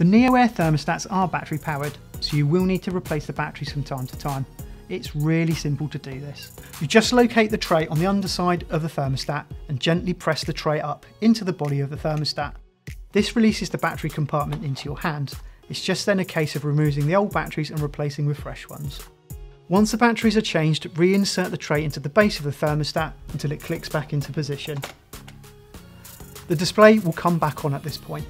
The NeoAir thermostats are battery powered, so you will need to replace the batteries from time to time. It's really simple to do this. You just locate the tray on the underside of the thermostat and gently press the tray up into the body of the thermostat. This releases the battery compartment into your hand. It's just then a case of removing the old batteries and replacing with fresh ones. Once the batteries are changed, reinsert the tray into the base of the thermostat until it clicks back into position. The display will come back on at this point.